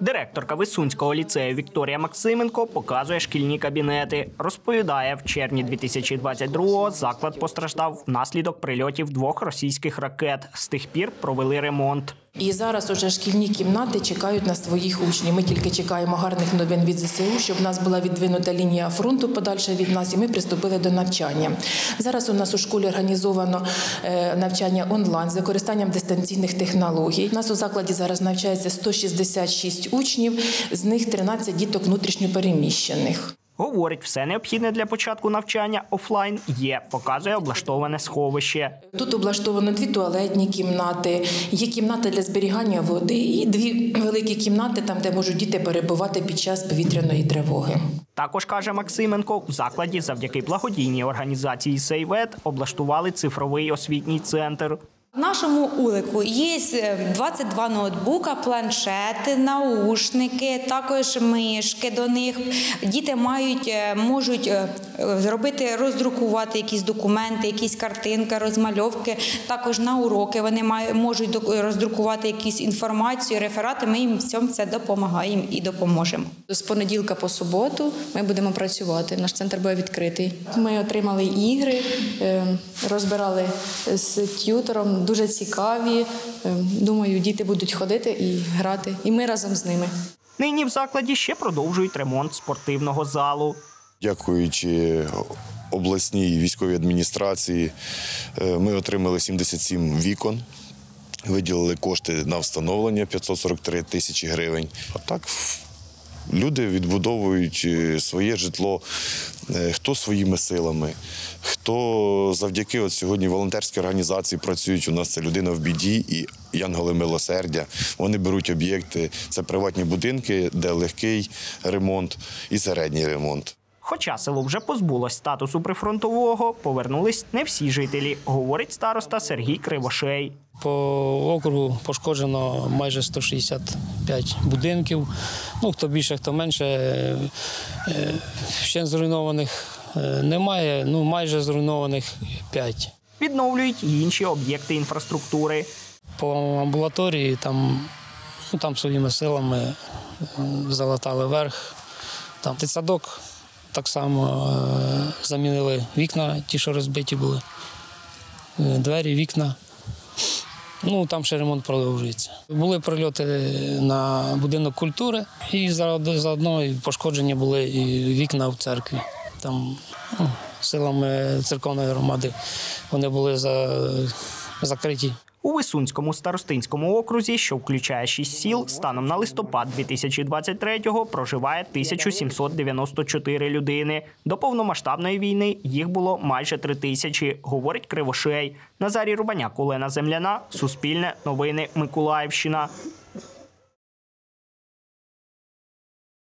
Директорка Висунського ліцею Вікторія Максименко показує шкільні кабінети. Розповідає, в червні 2022-го заклад постраждав внаслідок прильотів двох російських ракет. З тих пір провели ремонт. І зараз уже шкільні кімнати чекають на своїх учнів. Ми тільки чекаємо гарних новин від ЗСУ, щоб в нас була відвинута лінія фронту подальше від нас, і ми приступили до навчання. Зараз у нас у школі організовано е, навчання онлайн з використанням дистанційних технологій. У нас у закладі зараз навчається 166 учнів, з них 13 діток внутрішньопереміщених. Говорить, все необхідне для початку навчання офлайн є. Показує облаштоване сховище. Тут облаштовано дві туалетні кімнати, є кімната для зберігання води і дві великі кімнати, там де можуть діти перебувати під час повітряної тривоги. Також каже Максименко, в закладі завдяки благодійній організації Сейвет облаштували цифровий освітній центр. Нашому улику є е, 22 ноутбука, планшети, наушники, також мишки до них. Діти мають е, можуть е, зробити, роздрукувати якісь документи, якісь картинки, розмальовки. Також на уроки вони можуть роздрукувати якісь інформацію, реферати. Ми їм в цьому це допомагаємо і допоможемо. З понеділка по суботу ми будемо працювати. Наш центр буде відкритий. Ми отримали ігри, е, розбирали з т'ютором. Дуже цікаві. Е, Думаю, діти будуть ходити і грати. І ми разом з ними. Нині в закладі ще продовжують ремонт спортивного залу. Дякуючи обласній військовій адміністрації, е, ми отримали 77 вікон. Виділили кошти на встановлення 543 тисячі гривень. А так люди відбудовують е, своє житло, хто своїми силами, хто завдяки от сьогодні волонтерські організації працюють. У нас це людина в біді і янголи милосердя. Вони беруть об'єкти. Це приватні будинки, де легкий ремонт і середній ремонт. Хоча село вже позбулось статусу прифронтового, повернулись не всі жителі, говорить староста Сергій Кривошей. По округу пошкоджено майже 165 будинків. Ну, хто більше, хто менше. Е, е, Ще зруйнованих немає, ну майже зруйнованих 5. Відновлюють і інші об'єкти інфраструктури. По амбулаторії там, ну, там своїми силами е, залатали верх. Там дитсадок так само е, замінили вікна, ті, що розбиті були. Е, Двері, вікна. Ну, там ще ремонт продовжується. Були прильоти на будинок культури, і заодно і пошкоджені були і вікна в церкві. Там ну, силами церковної громади вони були за, закриті. У Висунському старостинському окрузі, що включає шість сіл, станом на листопад 2023-го проживає 1794 людини. До повномасштабної війни їх було майже три тисячі, говорить Кривошей. Назарій Рубаняк, Олена Земляна, Суспільне, Новини Миколаївщина.